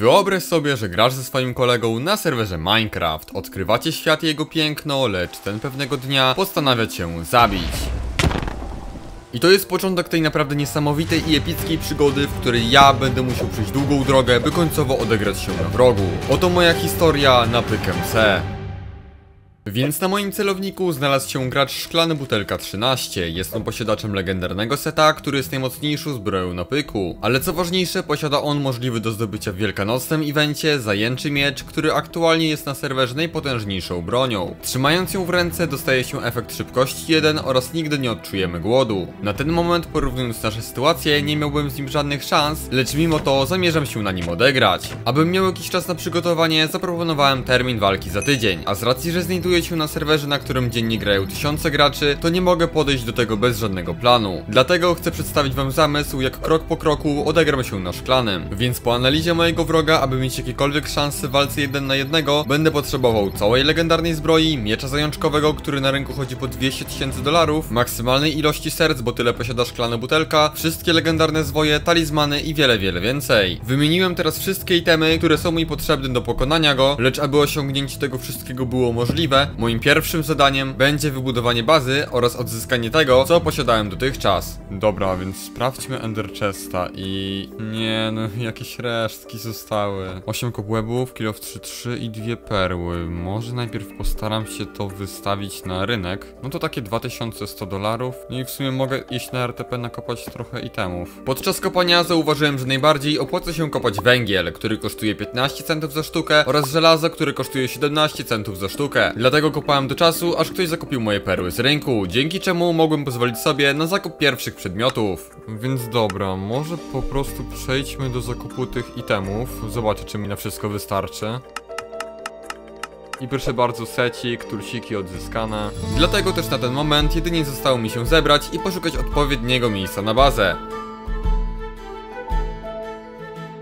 Wyobraź sobie, że grasz ze swoim kolegą na serwerze Minecraft. Odkrywacie świat i jego piękno, lecz ten pewnego dnia postanawia cię zabić. I to jest początek tej naprawdę niesamowitej i epickiej przygody, w której ja będę musiał przejść długą drogę, by końcowo odegrać się na wrogu. Oto moja historia na pykem C. Więc na moim celowniku znalazł się gracz Szklany Butelka 13. Jest on posiadaczem legendarnego seta, który jest najmocniejszą zbroją na pyku. Ale co ważniejsze, posiada on możliwy do zdobycia w wielkanocnym evencie zajęczy miecz, który aktualnie jest na serwerze najpotężniejszą bronią. Trzymając ją w ręce dostaje się efekt szybkości 1 oraz nigdy nie odczujemy głodu. Na ten moment porównując nasze sytuacje nie miałbym z nim żadnych szans, lecz mimo to zamierzam się na nim odegrać. Abym miał jakiś czas na przygotowanie zaproponowałem termin walki za tydzień, a z racji, że znajduję się na serwerze, na którym dziennie grają tysiące graczy, to nie mogę podejść do tego bez żadnego planu. Dlatego chcę przedstawić wam zamysł, jak krok po kroku odegram się na szklanym. Więc po analizie mojego wroga, aby mieć jakiekolwiek szanse w walce 1 na 1, będę potrzebował całej legendarnej zbroi, miecza zajączkowego, który na rynku chodzi po 200 tysięcy dolarów, maksymalnej ilości serc, bo tyle posiada szklana butelka, wszystkie legendarne zwoje, talizmany i wiele, wiele więcej. Wymieniłem teraz wszystkie itemy, które są mi potrzebne do pokonania go, lecz aby osiągnięcie tego wszystkiego było możliwe, moim pierwszym zadaniem będzie wybudowanie bazy oraz odzyskanie tego, co posiadałem dotychczas. Dobra, więc sprawdźmy Ender Chesta i... Nie, no jakieś resztki zostały. 8 kobłębów, kilo w 3-3 i dwie perły. Może najpierw postaram się to wystawić na rynek. No to takie 2100 dolarów. No i w sumie mogę iść na RTP nakopać trochę itemów. Podczas kopania zauważyłem, że najbardziej opłaca się kopać węgiel, który kosztuje 15 centów za sztukę oraz żelazo, które kosztuje 17 centów za sztukę. Dlatego kopałem do czasu, aż ktoś zakupił moje perły z rynku, dzięki czemu mogłem pozwolić sobie na zakup pierwszych przedmiotów. Więc dobra, może po prostu przejdźmy do zakupu tych itemów. Zobaczę, czy mi na wszystko wystarczy. I proszę bardzo, secik, tulsiki odzyskane. Dlatego też na ten moment jedynie zostało mi się zebrać i poszukać odpowiedniego miejsca na bazę.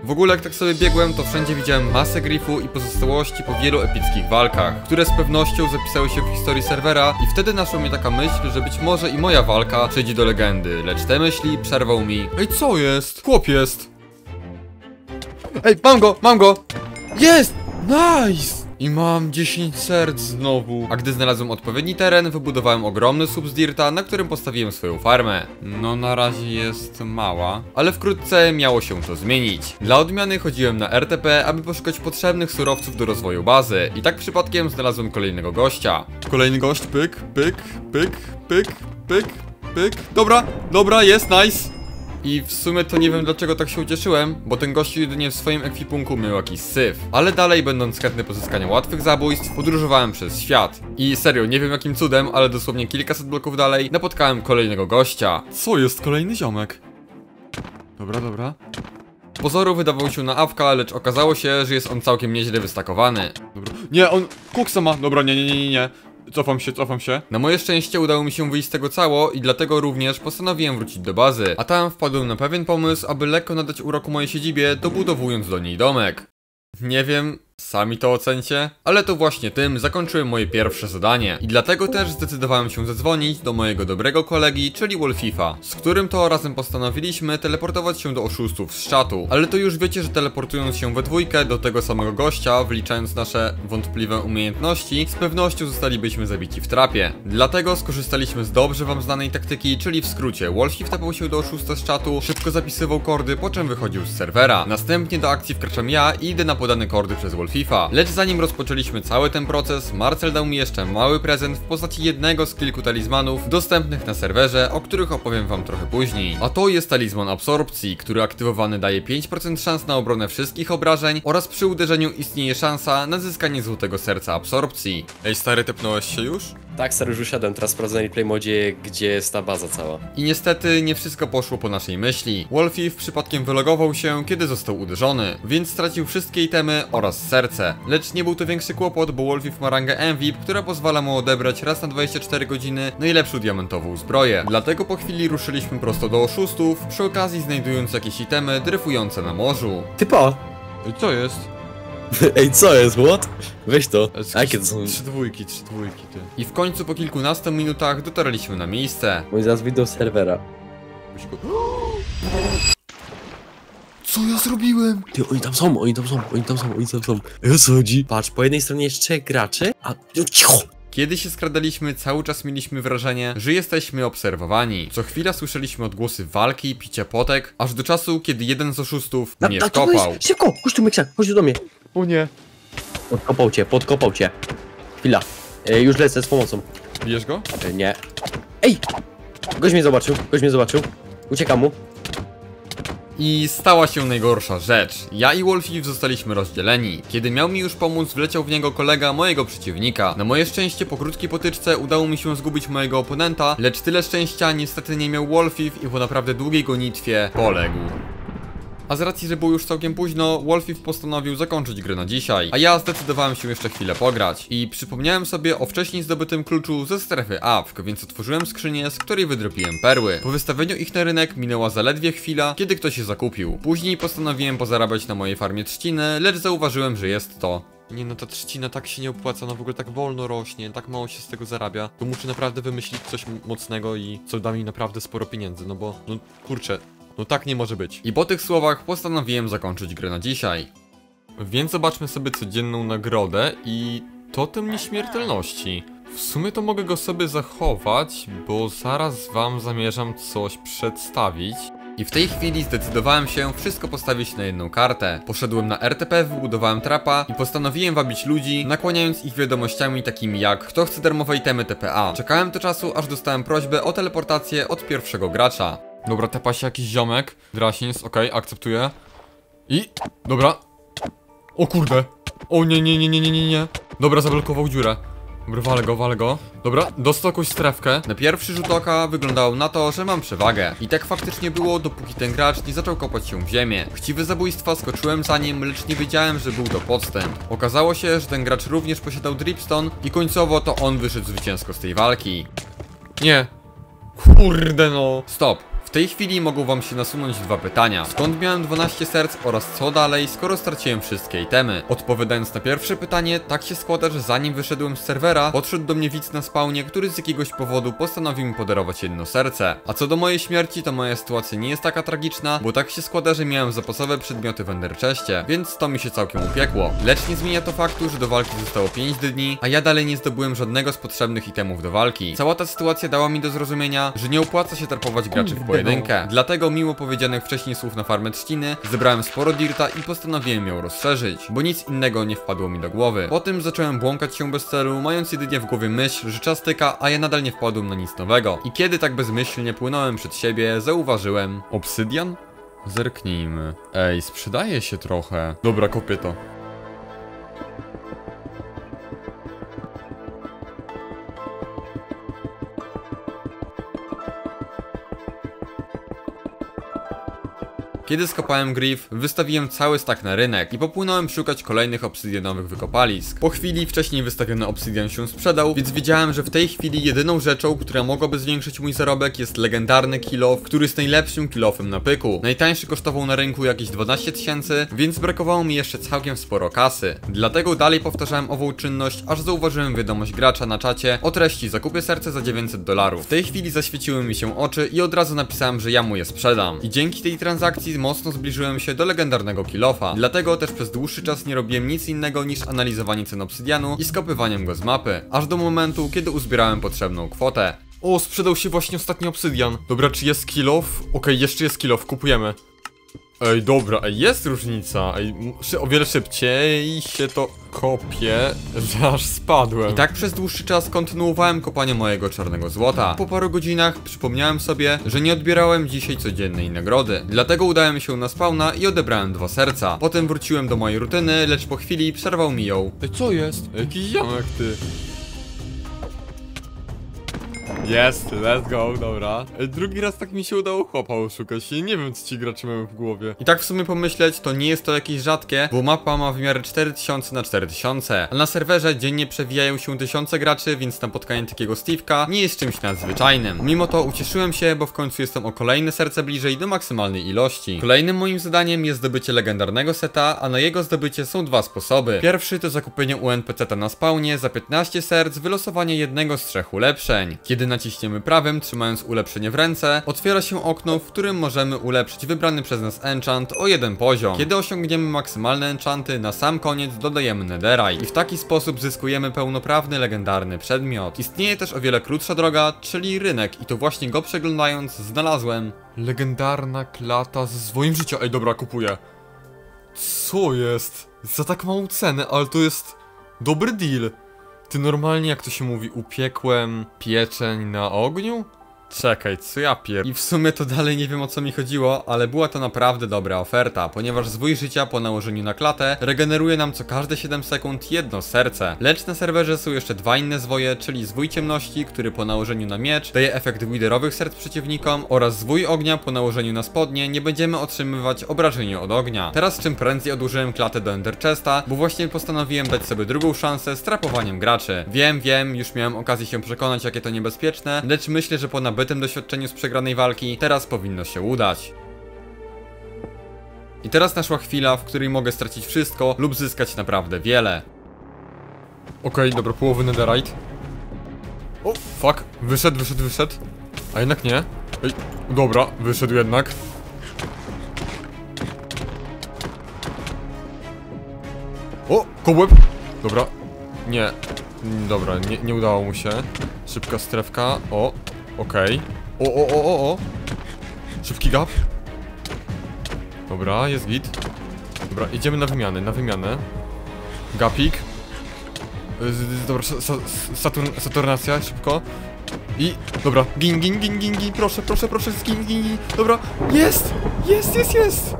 W ogóle jak tak sobie biegłem, to wszędzie widziałem masę grifu i pozostałości po wielu epickich walkach, które z pewnością zapisały się w historii serwera i wtedy naszła mnie taka myśl, że być może i moja walka przejdzie do legendy, lecz te myśli przerwał mi Ej, co jest? Chłop jest! Ej, mam go, mam go! Jest! Nice! I mam 10 serc znowu. A gdy znalazłem odpowiedni teren, wybudowałem ogromny sub z dirta, na którym postawiłem swoją farmę. No na razie jest mała, ale wkrótce miało się to zmienić. Dla odmiany chodziłem na RTP, aby poszukać potrzebnych surowców do rozwoju bazy. I tak przypadkiem znalazłem kolejnego gościa. Kolejny gość, pyk, pyk, pyk, pyk, pyk, pyk. Dobra, dobra, jest, nice. I w sumie to nie wiem dlaczego tak się ucieszyłem, bo ten gościu jedynie w swoim ekwipunku miał jakiś syf. Ale dalej, będąc chętny pozyskania łatwych zabójstw, podróżowałem przez świat. I serio, nie wiem jakim cudem, ale dosłownie kilkaset bloków dalej napotkałem kolejnego gościa. Co jest kolejny ziomek? Dobra, dobra. Pozoru wydawał się na awka, lecz okazało się, że jest on całkiem nieźle wystakowany. Dobra. Nie, on koksa ma. Dobra, nie, nie, nie, nie, nie. Cofam się, cofam się. Na moje szczęście udało mi się wyjść z tego cało i dlatego również postanowiłem wrócić do bazy. A tam wpadłem na pewien pomysł, aby lekko nadać uroku mojej siedzibie, dobudowując do niej domek. Nie wiem, sami to ocencie, ale to właśnie tym zakończyłem moje pierwsze zadanie. I dlatego też zdecydowałem się zadzwonić do mojego dobrego kolegi, czyli Wolfifa, z którym to razem postanowiliśmy teleportować się do oszustów z czatu. Ale to już wiecie, że teleportując się we dwójkę do tego samego gościa, wliczając nasze wątpliwe umiejętności, z pewnością zostalibyśmy zabici w trapie. Dlatego skorzystaliśmy z dobrze wam znanej taktyki, czyli w skrócie, Wolfif tapał się do oszusta z czatu, szybko zapisywał kordy, po czym wychodził z serwera. Następnie do akcji wkraczam ja i idę na podane kordy przez Wolfifa. FIFA. Lecz zanim rozpoczęliśmy cały ten proces, Marcel dał mi jeszcze mały prezent w postaci jednego z kilku talizmanów dostępnych na serwerze, o których opowiem wam trochę później. A to jest talizman absorpcji, który aktywowany daje 5% szans na obronę wszystkich obrażeń oraz przy uderzeniu istnieje szansa na zyskanie złotego serca absorpcji. Ej stary, tepnąłeś się już? Tak, stary, już usiadłem, teraz sprawdzę na modzie, gdzie jest ta baza cała. I niestety nie wszystko poszło po naszej myśli. Wolfie przypadkiem wylogował się, kiedy został uderzony, więc stracił wszystkie itemy oraz serce. Lecz nie był to większy kłopot, bo Wolfie ma rangę MVP, która pozwala mu odebrać raz na 24 godziny najlepszą diamentową zbroję. Dlatego po chwili ruszyliśmy prosto do oszustów, przy okazji znajdując jakieś itemy dryfujące na morzu. Typo! I co jest? Ej, co jest, what? Weź to. A jakie to są? Trzy dwójki, trzy dwójki, ty. I w końcu po kilkunastu minutach dotarliśmy na miejsce. Mój zaraz z serwera. Co ja zrobiłem? Ty, oni tam są, oni tam są, oni tam są, oni tam są. O co chodzi? Patrz, po jednej stronie jest trzech graczy, a... No, cicho! Kiedy się skradaliśmy, cały czas mieliśmy wrażenie, że jesteśmy obserwowani. Co chwila słyszeliśmy odgłosy walki, picia potek, aż do czasu, kiedy jeden z oszustów mnie jest, szybko! Chodź tu, Meksak, chodź do mnie. O nie. Podkopał cię, podkopał cię. Chwila. E, już lecę z pomocą. Bijesz go? E, nie. Ej! Gość mnie zobaczył, gość mnie zobaczył. Uciekam mu. I stała się najgorsza rzecz. Ja i Wolfie zostaliśmy rozdzieleni. Kiedy miał mi już pomóc, wleciał w niego kolega mojego przeciwnika. Na moje szczęście po krótkiej potyczce udało mi się zgubić mojego oponenta, lecz tyle szczęścia niestety nie miał Wolfie i po naprawdę długiej gonitwie poległ. A z racji, że było już całkiem późno, Wolfif postanowił zakończyć grę na dzisiaj, a ja zdecydowałem się jeszcze chwilę pograć. I przypomniałem sobie o wcześniej zdobytym kluczu ze strefy AWK, więc otworzyłem skrzynię, z której wydropiłem perły. Po wystawieniu ich na rynek minęła zaledwie chwila, kiedy ktoś je zakupił. Później postanowiłem pozarabiać na mojej farmie trzciny, lecz zauważyłem, że jest to nie no, ta trzcina tak się nie opłaca, ona w ogóle tak wolno rośnie, tak mało się z tego zarabia. To muszę naprawdę wymyślić coś mocnego i co da mi naprawdę sporo pieniędzy, no bo, no kurczę, no tak nie może być. I po tych słowach postanowiłem zakończyć grę na dzisiaj. Więc zobaczmy sobie codzienną nagrodę i totem nieśmiertelności. W sumie to mogę go sobie zachować, bo zaraz wam zamierzam coś przedstawić. I w tej chwili zdecydowałem się wszystko postawić na jedną kartę. Poszedłem na RTP, wybudowałem trapa i postanowiłem wabić ludzi, nakłaniając ich wiadomościami takimi jak kto chce darmowe itemy TPA. Czekałem do czasu, aż dostałem prośbę o teleportację od pierwszego gracza. Dobra, tepa się jakiś ziomek. Drasins, okej, akceptuję. I... Dobra. O kurde. O nie, nie, nie, nie, nie, nie, nie. Dobra, zablokował dziurę. Dobra, walę go, walę go. Dobra, dostał jakąś strefkę. Na pierwszy rzut oka wyglądało na to, że mam przewagę. I tak faktycznie było, dopóki ten gracz nie zaczął kopać się w ziemię. Chciwy zabójstwa skoczyłem za nim, lecz nie wiedziałem, że był to podstęp. Okazało się, że ten gracz również posiadał dripstone i końcowo to on wyszedł zwycięsko z tej walki. Nie. Kurde no. Stop. W tej chwili mogą wam się nasunąć dwa pytania. Skąd miałem 12 serc oraz co dalej, skoro straciłem wszystkie itemy? Odpowiadając na pierwsze pytanie, tak się składa, że zanim wyszedłem z serwera, podszedł do mnie widz na spawnie, który z jakiegoś powodu postanowił mi podarować jedno serce. A co do mojej śmierci, to moja sytuacja nie jest taka tragiczna, bo tak się składa, że miałem zapasowe przedmioty w Enderchestie, więc to mi się całkiem upiekło. Lecz nie zmienia to faktu, że do walki zostało 5 dni, a ja dalej nie zdobyłem żadnego z potrzebnych itemów do walki. Cała ta sytuacja dała mi do zrozumienia, że nie opłaca się tarpować graczy w pojedynkę. Dlatego mimo powiedzianych wcześniej słów na farmę trzciny, zebrałem sporo dirta i postanowiłem ją rozszerzyć, bo nic innego nie wpadło mi do głowy. Po tym zacząłem błąkać się bez celu, mając jedynie w głowie myśl, że czas tyka, a ja nadal nie wpadłem na nic nowego. I kiedy tak bezmyślnie płynąłem przed siebie, zauważyłem... Obsydian? Zerknijmy. Ej, sprzedaje się trochę. Dobra, kopię to. Kiedy skopałem Griff, wystawiłem cały stak na rynek i popłynąłem szukać kolejnych obsydianowych wykopalisk. Po chwili wcześniej wystawiony obsydian się sprzedał, więc wiedziałem, że w tej chwili jedyną rzeczą, która mogłaby zwiększyć mój zarobek jest legendarny kilof, który jest najlepszym kilofem na pyku. Najtańszy kosztował na rynku jakieś 12 tysięcy, więc brakowało mi jeszcze całkiem sporo kasy. Dlatego dalej powtarzałem ową czynność, aż zauważyłem wiadomość gracza na czacie o treści zakupię serce za 900 dolarów. W tej chwili zaświeciły mi się oczy i od razu napisałem, że ja mu je sprzedam. I dzięki tej transakcji mocno zbliżyłem się do legendarnego kilofa. Dlatego też przez dłuższy czas nie robiłem nic innego niż analizowanie cen obsydianu i skopywaniem go z mapy. Aż do momentu, kiedy uzbierałem potrzebną kwotę. O, sprzedał się właśnie ostatni obsydian. Dobra, czy jest kilof? Okej, jeszcze jest kilof, kupujemy. Ej, dobra, ej, jest różnica. Ej, o wiele szybciej się to kopie, że aż spadłem. I tak przez dłuższy czas kontynuowałem kopanie mojego czarnego złota. Po paru godzinach przypomniałem sobie, że nie odbierałem dzisiaj codziennej nagrody. Dlatego udałem się na spawna i odebrałem dwa serca. Potem wróciłem do mojej rutyny, lecz po chwili przerwał mi ją. Ej, co jest? Jakiś ziomek, ty. Jest, let's go, dobra. E, Drugi raz tak mi się udało chłopa oszukać. Ja nie wiem, co ci gracze mają w głowie. I tak w sumie pomyśleć, to nie jest to jakieś rzadkie, bo mapa ma wymiary 4000 na 4000 A na serwerze dziennie przewijają się tysiące graczy, więc napotkanie takiego Steve'ka nie jest czymś nadzwyczajnym. Mimo to ucieszyłem się, bo w końcu jestem o kolejne serce bliżej do maksymalnej ilości. Kolejnym moim zadaniem jest zdobycie legendarnego seta, a na jego zdobycie są dwa sposoby. Pierwszy to zakupienie u NPC-ta na spawnie za 15 serc, wylosowanie jednego z trzech ulepszeń. Kiedy naciśniemy prawym, trzymając ulepszenie w ręce, otwiera się okno, w którym możemy ulepszyć wybrany przez nas enchant o jeden poziom. Kiedy osiągniemy maksymalne enchanty, na sam koniec dodajemy netherite i w taki sposób zyskujemy pełnoprawny, legendarny przedmiot. Istnieje też o wiele krótsza droga, czyli rynek i to właśnie go przeglądając znalazłem legendarna klata z swoim życia. Ej, dobra, kupuję. Co jest? Za tak małą cenę, ale to jest dobry deal. Ty normalnie, jak to się mówi, upiekłem pieczeń na ogniu? Czekaj, co ja pier... I w sumie to dalej nie wiem o co mi chodziło, ale była to naprawdę dobra oferta, ponieważ zwój życia po nałożeniu na klatę regeneruje nam co każde 7 sekund jedno serce. Lecz na serwerze są jeszcze dwa inne zwoje, czyli zwój ciemności, który po nałożeniu na miecz daje efekt widerowych serc przeciwnikom oraz zwój ognia po nałożeniu na spodnie nie będziemy otrzymywać obrażenia od ognia. Teraz czym prędzej odłożyłem klatę do Ender Chesta, bo właśnie postanowiłem dać sobie drugą szansę z trapowaniem graczy. Wiem, wiem, już miałem okazję się przekonać jakie to niebezpieczne, lecz myślę, że po nabytym doświadczeniu z przegranej walki teraz powinno się udać. I teraz naszła chwila, w której mogę stracić wszystko lub zyskać naprawdę wiele. Okej, dobra, połowy netherite. O, fuck, wyszedł, wyszedł, wyszedł. A jednak nie. Ej, dobra, wyszedł jednak. O, kobłeb! Dobra, nie, dobra, nie, nie udało mu się. Szybka strefka, o, okej. O, o, o, o, o. Szybki gap. Dobra, jest git. Dobra, idziemy na wymianę, na wymianę. Gapik. Y, Dobra, sa, sa, Saturn, Saturnacja, szybko. I, dobra, gin, gin, gin, gin, gin, proszę, proszę, proszę, gin, gin, gin. Dobra, jest! Jest, jest, jest!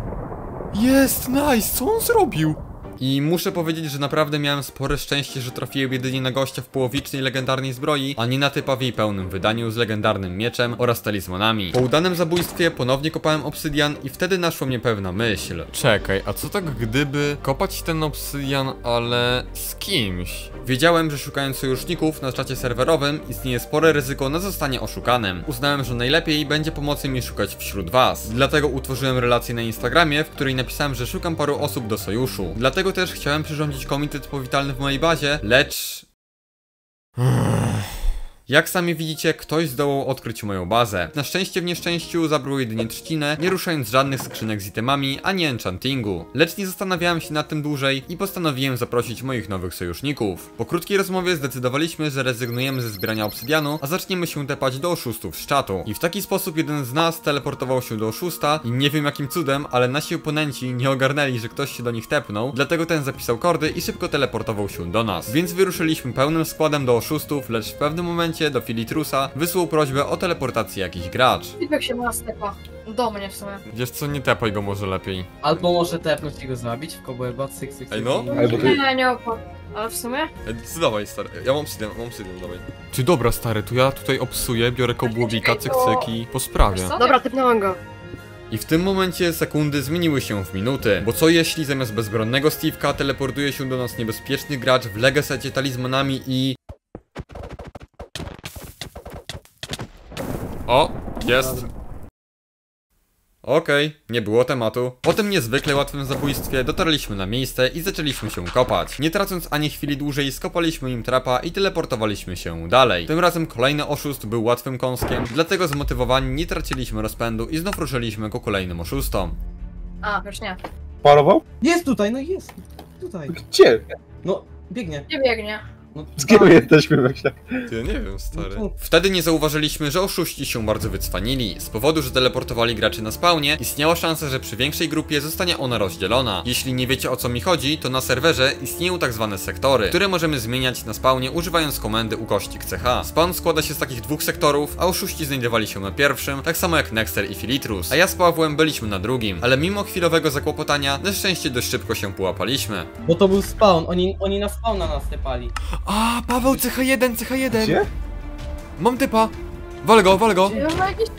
Jest, nice, co on zrobił? I muszę powiedzieć, że naprawdę miałem spore szczęście, że trafiłem jedynie na gościa w połowicznej legendarnej zbroi, a nie na typa w jej pełnym wydaniu z legendarnym mieczem oraz talizmanami. Po udanym zabójstwie ponownie kopałem obsydian i wtedy naszła mnie pewna myśl. Czekaj, a co tak gdyby kopać ten obsydian, ale z kimś? Wiedziałem, że szukając sojuszników na czacie serwerowym istnieje spore ryzyko na zostanie oszukanym. Uznałem, że najlepiej będzie pomocy mi szukać wśród was. Dlatego utworzyłem relację na Instagramie, w której napisałem, że szukam paru osób do sojuszu. Dlatego też chciałem przyrządzić komitet powitalny w mojej bazie, lecz... Jak sami widzicie, ktoś zdołał odkryć moją bazę. Na szczęście w nieszczęściu zabrał jedynie trzcinę, nie ruszając żadnych skrzynek z itemami, ani enchantingu. Lecz nie zastanawiałem się nad tym dłużej i postanowiłem zaprosić moich nowych sojuszników. Po krótkiej rozmowie zdecydowaliśmy, że rezygnujemy ze zbierania obsydianu, a zaczniemy się tepać do oszustów z czatu. I w taki sposób jeden z nas teleportował się do oszusta i nie wiem jakim cudem, ale nasi oponenci nie ogarnęli, że ktoś się do nich tepnął, dlatego ten zapisał kordy i szybko teleportował się do nas. Więc wyruszyliśmy pełnym składem do oszustów, lecz w pewnym momencie do Filitrusa wysłał prośbę o teleportację jakiś gracz. Feedback się ma stepa. Do mnie w sumie. Wiesz co, nie tepaj go może lepiej. Albo może tepnąć i go zabić w kobłęba, cyk, cyk, cyk. Ej, no. Albo ty- Nie, nie opłat. Ale w sumie? E, Dawaj stary, ja mam obsydian, mam obsydian, dawaj. Czy dobra stary, to ja tutaj obsuję, biorę kobłubika, cyk cyk i po sprawie. Dobra, typnąłem go. I w tym momencie sekundy zmieniły się w minuty. Bo co jeśli zamiast bezbronnego Steve'ka teleportuje się do nas niebezpieczny gracz w legesecie talizmanami i... O, jest. Okej, nie było tematu. Po tym niezwykle łatwym zabójstwie dotarliśmy na miejsce i zaczęliśmy się kopać. Nie tracąc ani chwili dłużej, skopaliśmy im trapa i teleportowaliśmy się dalej. Tym razem kolejny oszust był łatwym kąskiem, dlatego zmotywowani nie traciliśmy rozpędu i znów ruszyliśmy ku kolejnym oszustom. A, już nie. Parował? Jest tutaj, no jest. Tutaj. Gdzie? No, biegnie. Nie biegnie. No, Z kim tak. jesteśmy myślę? Ja nie wiem, stary. No. Wtedy nie zauważyliśmy, że oszuści się bardzo wycwanili. Z powodu, że teleportowali graczy na spawnie, istniała szansa, że przy większej grupie zostanie ona rozdzielona. Jeśli nie wiecie o co mi chodzi, to na serwerze istnieją tak zwane sektory, które możemy zmieniać na spawnie używając komendy ukośnik ch. Spawn składa się z takich dwóch sektorów, a oszuści znajdowali się na pierwszym, tak samo jak Nexter i Filitrus. A ja z Pawłem byliśmy na drugim, ale mimo chwilowego zakłopotania, na szczęście dość szybko się połapaliśmy. Bo to był spawn, oni, oni na spawna nas tepali. A, Paweł, CH1, CH1! Gdzie? Mam typa! Wal go, wal go! Jakieś...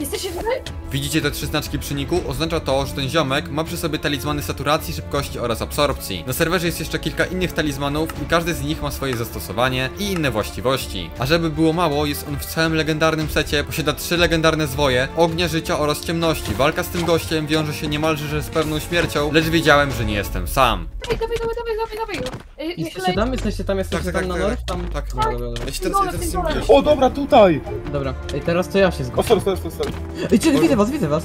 Jesteście tutaj? Widzicie te trzy znaczki przy niku? Oznacza to, że ten ziomek ma przy sobie talizmany saturacji, szybkości oraz absorpcji. Na serwerze jest jeszcze kilka innych talizmanów i każdy z nich ma swoje zastosowanie i inne właściwości. A żeby było mało, jest on w całym legendarnym secie, posiada trzy legendarne zwoje, ognia życia oraz ciemności. Walka z tym gościem wiąże się niemalże że z pewną śmiercią, lecz wiedziałem, że nie jestem sam. Dawaj, dawaj, dawaj, dawaj, dawaj, dawaj. Ej, I niech jesteście tam? Jesteście tam? Jesteście Tak, tam tak, na tak, north? Tam... tak. Dobra, dobra, dobra. Ja się teraz, ja teraz. O, dobra, tutaj! Dobra, ej, teraz to ja się O, zgodzę. sorry, sorry, sorry. Ej, czy, widzę was, widzę was.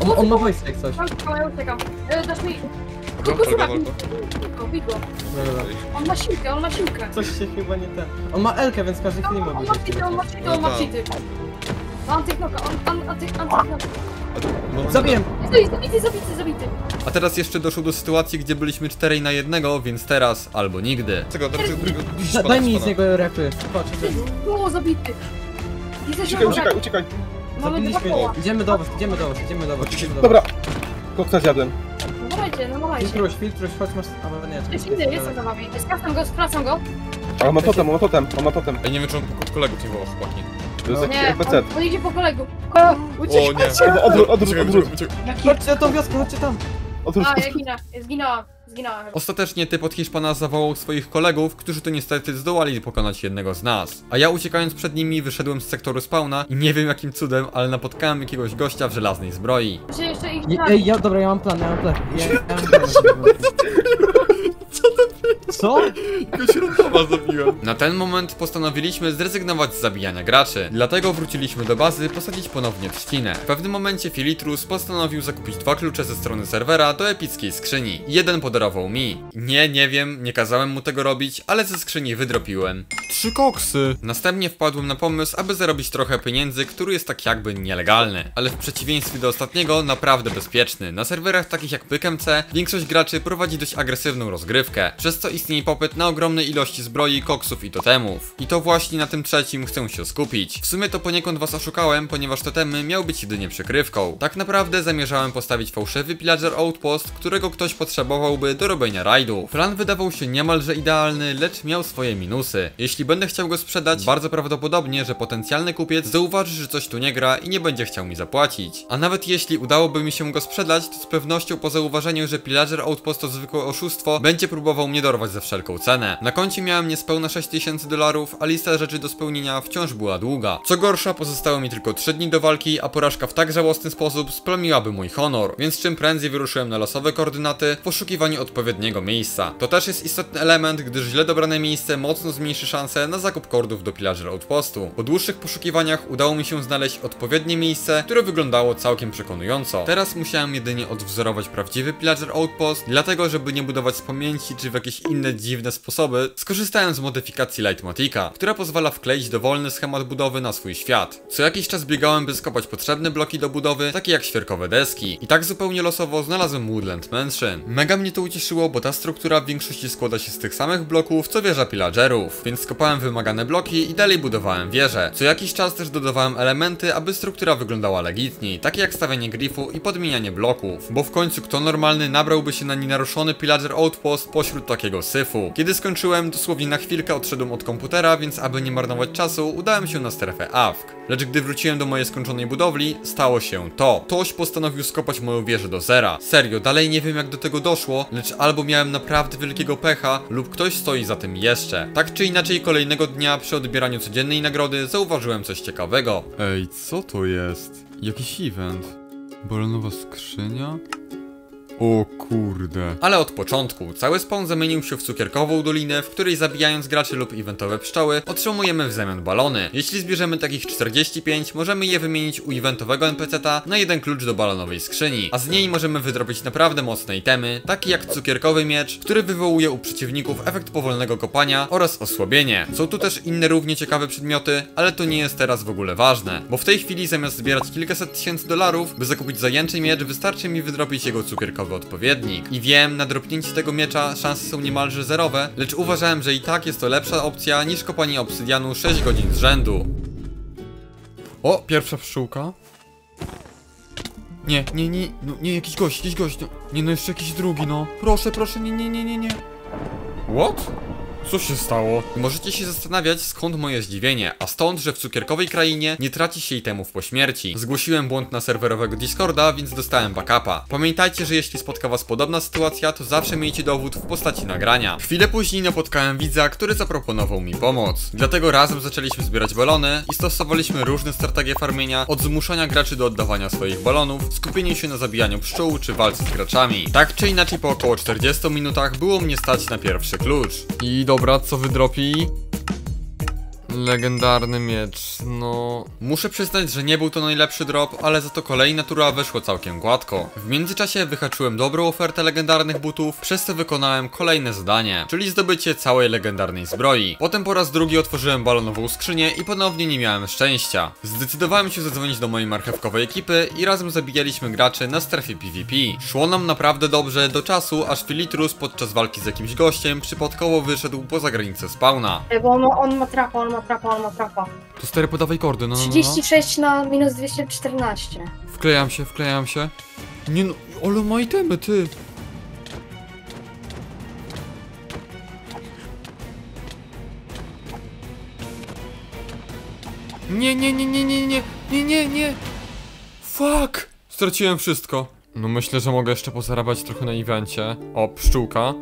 On, on ma voice jak coś. Tam uciekam, ja uciekam. E, Dasz mi... Walko, Kukusuwa, walko. widło, widło. Dobra, dobra. On ma siłkę, on ma siłkę. Coś się chyba nie ten. On ma Elkę, więc każdy chwili on ma cheaty, on ma cheaty, on ma cheaty. Ma antyknoka, on, on, anty, antyknoka. Zabiję! Zabity, zabity, zabity, zabity. A teraz jeszcze doszło do sytuacji, gdzie byliśmy 4 na jednego, więc teraz albo nigdy. Czego, teraz drugiego. Da, daj mi z niego reakcję. Patrz, Było zabity. Jesteś Uciekaj, uciekaj, uciekaj. Mamy dwa zabiliśmy. koła. Idziemy do was, idziemy do was, idziemy do was. idziemy do was. Dobra. Koksa zjadłem. No dawajcie, no dawajcie. Filtruś, filtruś, chodź masz... A, nie, Jest inny, jestem za wami. Skracam go, skracam go. Ale ma totem, on ma totem, on ma totem. Ej, nie wiem, czy on ko- kolegów nie wołał, chłopaki. To jest jakiś Nie, NPC. on, on idzie po kolegu. Ko uciekaj. Odwrót, odwrót, odwrót, Uciekaj, odwrót. uciekaj, uciekaj. Chodźcie na tą wioskę, chodźcie tam. A, ja ginę, zginęłam, zginęłam. Ostatecznie typ od Hiszpana zawołał swoich kolegów, którzy to niestety zdołali pokonać jednego z nas. A ja uciekając przed nimi wyszedłem z sektoru spawna i nie wiem jakim cudem, ale napotkałem jakiegoś gościa w żelaznej zbroi. Jeszcze, jeszcze ich ej, ja, dobra, ja mam plan, ja mam plan. Ja, ja mam plan. Co Co? zabiłem. Na ten moment postanowiliśmy zrezygnować z zabijania graczy, dlatego wróciliśmy do bazy posadzić ponownie trzcinę. W pewnym momencie Filitrus postanowił zakupić dwa klucze ze strony serwera do epickiej skrzyni. Jeden podarował mi. Nie, nie wiem, nie kazałem mu tego robić, ale ze skrzyni wydropiłem. Trzy koksy! Następnie wpadłem na pomysł, aby zarobić trochę pieniędzy, który jest tak jakby nielegalny, ale w przeciwieństwie do ostatniego naprawdę bezpieczny. Na serwerach takich jak PykMC większość graczy prowadzi dość agresywną rozgrywkę, przez co istnieje popyt na ogromne ilości zbroi, koksów i totemów. I to właśnie na tym trzecim chcę się skupić. W sumie to poniekąd was oszukałem, ponieważ totemy miał być jedynie przykrywką. Tak naprawdę zamierzałem postawić fałszywy pillager outpost, którego ktoś potrzebowałby do robienia rajdów. Plan wydawał się niemalże idealny, lecz miał swoje minusy. Jeśli będę chciał go sprzedać, bardzo prawdopodobnie, że potencjalny kupiec zauważy, że coś tu nie gra i nie będzie chciał mi zapłacić. A nawet jeśli udałoby mi się go sprzedać, to z pewnością po zauważeniu, że pillager outpost to zwykłe oszustwo, będzie próbował mnie dorwać za wszelką cenę. Na koncie miałem niespełna 6000 dolarów, a lista rzeczy do spełnienia wciąż była długa. Co gorsza, pozostało mi tylko 3 dni do walki, a porażka w tak żałosny sposób splamiłaby mój honor, więc czym prędzej wyruszyłem na losowe koordynaty w poszukiwaniu odpowiedniego miejsca. To też jest istotny element, gdyż źle dobrane miejsce mocno zmniejszy szanse na zakup kordów do pillager outpostu. Po dłuższych poszukiwaniach udało mi się znaleźć odpowiednie miejsce, które wyglądało całkiem przekonująco. Teraz musiałem jedynie odwzorować prawdziwy pillager outpost, dlatego żeby nie budować z pamięci czy w jakieś inne dziwne sposoby, skorzystałem z modyfikacji Lightmatica, która pozwala wkleić dowolny schemat budowy na swój świat. Co jakiś czas biegałem, by skopać potrzebne bloki do budowy, takie jak świerkowe deski. I tak zupełnie losowo znalazłem Woodland Mansion. Mega mnie to ucieszyło, bo ta struktura w większości składa się z tych samych bloków, co wieża pillagerów, więc skopałem wymagane bloki i dalej budowałem wieżę. Co jakiś czas też dodawałem elementy, aby struktura wyglądała legitniej, takie jak stawianie grifu i podmienianie bloków. Bo w końcu kto normalny nabrałby się na nienaruszony pillager outpost pośród takiego syfu. Kiedy skończyłem, dosłownie na chwilkę odszedłem od komputera, więc aby nie marnować czasu, udałem się na strefę AFK. Lecz gdy wróciłem do mojej skończonej budowli, stało się to. Ktoś postanowił skopać moją wieżę do zera. Serio, dalej nie wiem jak do tego doszło, lecz albo miałem naprawdę wielkiego pecha, lub ktoś stoi za tym jeszcze. Tak czy inaczej, kolejnego dnia przy odbieraniu codziennej nagrody zauważyłem coś ciekawego. Ej, co to jest? Jakiś event? Bolonowa skrzynia? O kurde. Ale od początku, cały spawn zamienił się w cukierkową dolinę, w której zabijając graczy lub eventowe pszczoły, otrzymujemy w zamian balony. Jeśli zbierzemy takich 45, możemy je wymienić u eventowego NPC-ta na jeden klucz do balonowej skrzyni, a z niej możemy wydrobić naprawdę mocne itemy, takie jak cukierkowy miecz, który wywołuje u przeciwników efekt powolnego kopania oraz osłabienie. Są tu też inne równie ciekawe przedmioty, ale to nie jest teraz w ogóle ważne, bo w tej chwili zamiast zbierać kilkaset tysięcy dolarów, by zakupić zajęczy miecz, wystarczy mi wydrobić jego cukierkowy odpowiednik. I wiem, na dropnięcie tego miecza szanse są niemalże zerowe, lecz uważałem, że i tak jest to lepsza opcja niż kopanie obsydianu 6 godzin z rzędu. O, pierwsza pszczółka. Nie, nie, nie, no, nie, jakiś gość, jakiś gość, no, nie, no jeszcze jakiś drugi, no. Proszę, proszę, nie, nie, nie, nie, nie. What? Co się stało? Możecie się zastanawiać skąd moje zdziwienie, a stąd, że w cukierkowej krainie nie traci się itemów po śmierci. Zgłosiłem błąd na serwerowego Discorda, więc dostałem backupa. Pamiętajcie, że jeśli spotka was podobna sytuacja, to zawsze miejcie dowód w postaci nagrania. Chwilę później napotkałem widza, który zaproponował mi pomoc. Dlatego razem zaczęliśmy zbierać balony i stosowaliśmy różne strategie farmienia, od zmuszania graczy do oddawania swoich balonów, skupieniu się na zabijaniu pszczół czy walce z graczami. Tak czy inaczej po około 40 minutach było mnie stać na pierwszy klucz. I dobra, co wydropi? Legendarny miecz, no... Muszę przyznać, że nie był to najlepszy drop, ale za to kolejna tura wyszło całkiem gładko. W międzyczasie wyhaczyłem dobrą ofertę legendarnych butów, przez co wykonałem kolejne zadanie, czyli zdobycie całej legendarnej zbroi. Potem po raz drugi otworzyłem balonową skrzynię i ponownie nie miałem szczęścia. Zdecydowałem się zadzwonić do mojej marchewkowej ekipy i razem zabijaliśmy graczy na strefie PvP. Szło nam naprawdę dobrze do czasu, aż Filitrus podczas walki z jakimś gościem przypadkowo wyszedł poza granicę spawna. Ej, Bo on ma, on ma trapa, on ma trapa, on ma trapa. To stary podawaj kordy, no, no, no. 36 na minus 214. Wklejam się, wklejam się. Nie no, ale ma itemy, ty. Nie, nie, nie, nie, nie, nie, nie, nie, nie. Fuck! Straciłem wszystko. No myślę, że mogę jeszcze pozarabiać trochę na evencie. O, pszczółka.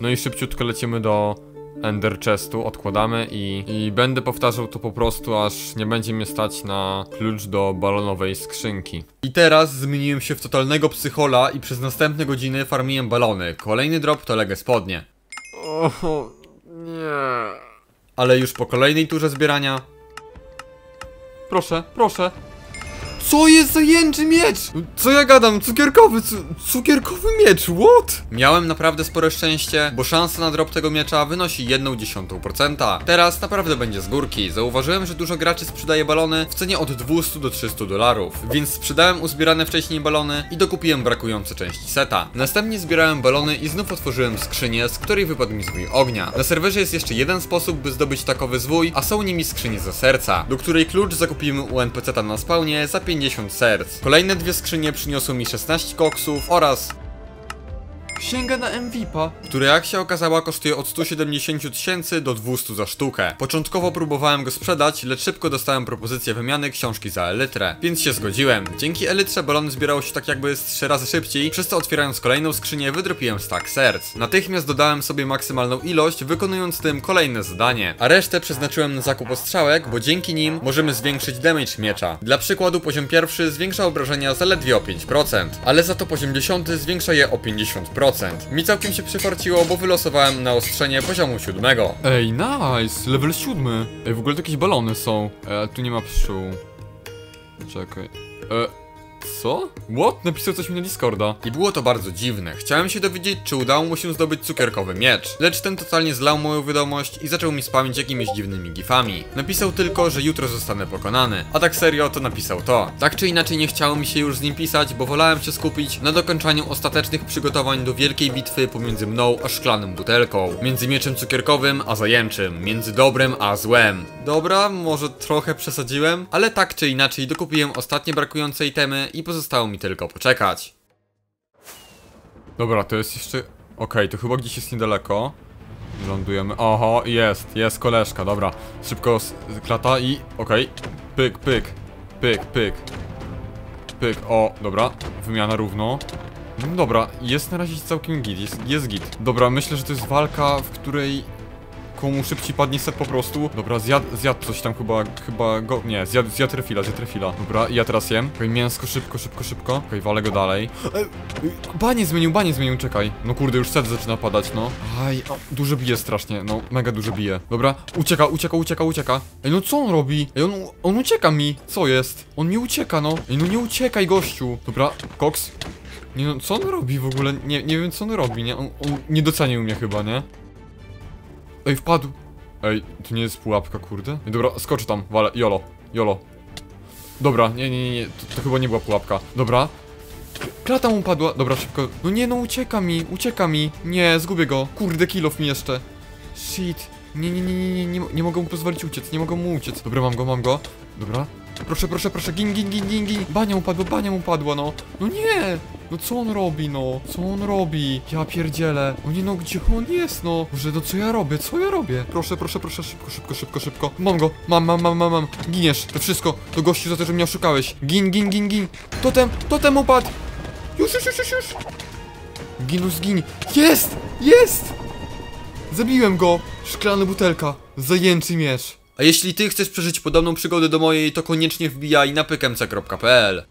No i szybciutko lecimy do Ender Chestu, odkładamy i, i będę powtarzał to po prostu, aż nie będzie mnie stać na klucz do balonowej skrzynki. I teraz zmieniłem się w totalnego psychola i przez następne godziny farmiłem balony. Kolejny drop to legę spodnie. O, nie. Ale już po kolejnej turze zbierania... Proszę, proszę. Co jest za jęczy miecz? Co ja gadam? Cukierkowy, cu cukierkowy miecz, what? Miałem naprawdę spore szczęście, bo szansa na drop tego miecza wynosi 1,1%. Teraz naprawdę będzie z górki. Zauważyłem, że dużo graczy sprzedaje balony w cenie od 200 do 300 dolarów, więc sprzedałem uzbierane wcześniej balony i dokupiłem brakujące części seta. Następnie zbierałem balony i znów otworzyłem skrzynię, z której wypadł mi zwój ognia. Na serwerze jest jeszcze jeden sposób, by zdobyć takowy zwój, a są nimi skrzynie za serca, do której klucz zakupimy u NPC-ta na spawnie za 50 serc. Kolejne dwie skrzynie przyniosły mi 16 koksów oraz Księga na MVP-a, która jak się okazała kosztuje od 170 tysięcy do 200 za sztukę. Początkowo próbowałem go sprzedać, lecz szybko dostałem propozycję wymiany książki za elytrę, więc się zgodziłem. Dzięki elytrze balony zbierało się tak jakby z 3 razy szybciej, przez co otwierając kolejną skrzynię wydropiłem stack serc. Natychmiast dodałem sobie maksymalną ilość, wykonując tym kolejne zadanie, a resztę przeznaczyłem na zakup ostrzałek, bo dzięki nim możemy zwiększyć damage miecza. Dla przykładu poziom pierwszy zwiększa obrażenia zaledwie o 5%, ale za to poziom 10 zwiększa je o 50%. Mi całkiem się przyfarciło, bo wylosowałem na ostrzenie poziomu 7. Ej, nice! Level 7. Ej, w ogóle to jakieś balony są. E, tu nie ma pszczół. Czekaj. E, co? What? Napisał coś mi na Discorda. I było to bardzo dziwne. Chciałem się dowiedzieć, czy udało mu się zdobyć cukierkowy miecz. Lecz ten totalnie zlał moją wiadomość i zaczął mi spamić jakimiś dziwnymi gifami. Napisał tylko, że jutro zostanę pokonany. A tak serio, to napisał to. Tak czy inaczej nie chciało mi się już z nim pisać, bo wolałem się skupić na dokończaniu ostatecznych przygotowań do wielkiej bitwy pomiędzy mną a szklaną butelką. Między mieczem cukierkowym a zajęczym. Między dobrem a złem. Dobra, może trochę przesadziłem, ale tak czy inaczej dokupiłem ostatnie brakujące itemy i pozostało mi tylko poczekać. Dobra, to jest jeszcze... Okej, to chyba gdzieś jest niedaleko. Lądujemy. Oho, jest, jest koleżka, dobra. Szybko klata i... Okej. Pyk, pyk. Pyk, pyk. Pyk, o, dobra. Wymiana równo. No dobra, jest na razie całkiem git, jest, jest git. Dobra, myślę, że to jest walka, w której komu szybciej padnie set po prostu. Dobra, zjadł, zjadł coś tam chyba, chyba go, nie, zjadł, zjadł refila, zjadł refila. Dobra, ja teraz jem. Okej, mięsko, szybko, szybko, szybko. Okej, walę go dalej. E, banie zmienił, banie zmienił, czekaj. No kurde, już set zaczyna padać, no. Aj, o, dużo bije strasznie, no, mega dużo bije. Dobra, ucieka, ucieka, ucieka, ucieka. Ej, no co on robi? Ej, on, on ucieka mi. Co jest? On mi ucieka, no. Ej, no nie uciekaj, gościu. Dobra, koks. Nie no, co on robi w ogóle? Nie, nie wiem co on robi, nie? On, on nie docenił mnie chyba, nie? Ej, wpadł. Ej, to nie jest pułapka, kurde? Dobra, skoczę tam, wale, jolo, jolo. Dobra, nie, nie, nie, nie, to, to chyba nie była pułapka. Dobra. Klata mu padła, dobra, szybko. No nie, no ucieka mi, ucieka mi. Nie, zgubię go. Kurde, kilof mi jeszcze. Shit. Nie, nie, nie, nie, nie, nie, nie mogę mu pozwolić uciec, nie mogę mu uciec. Dobra, mam go, mam go. Dobra. Proszę, proszę, proszę, gin, gin, gin, gin, gin. Bania upadła, bania upadła, no. No nie! No co on robi, no? Co on robi? Ja pierdzielę. No nie no, gdzie on jest, no? Boże, no co ja robię? Co ja robię? Proszę, proszę, proszę, szybko, szybko, szybko, szybko. Mam go, mam, mam, mam, mam, mam. Giniesz, to wszystko. To gościu za to, że mnie oszukałeś. Gin, gin, gin, gin. Totem, totem upadł. Już, już, już, już, już. Ginus, gin. Jest! Jest! Zabiłem go! Szklana butelka. Zajęczy miecz. A jeśli ty chcesz przeżyć podobną przygodę do mojej, to koniecznie wbijaj na pykemce.pl